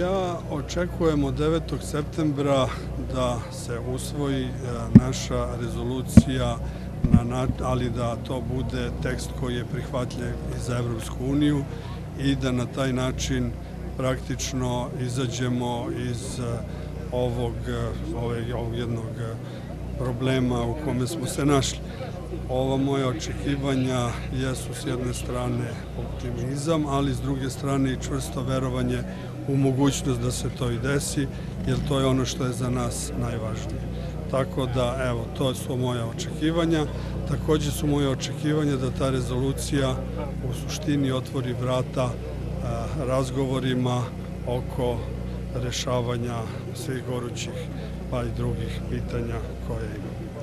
Ja očekujem od 9. septembra da se usvoji e, naša rezolucija, na, ali da to bude tekst koji je prihvatljiv i za Evropsku uniju i da na taj način praktično izađemo iz e, ovog, e, ovog, ovog jednog problema u kome smo se našli. Ova moja očekivanja jesu s jedne strane optimizam, ali s druge strane i čvrsto verovanje u mogućnost da se to i desi, jer to je ono što je za nas najvažnije. Tako da, evo, to su moje očekivanja. Takođe su moje očekivanja da ta rezolucija u suštini otvori vrata razgovorima oko rešavanja svih gorućih pa i drugih pitanja koje imamo.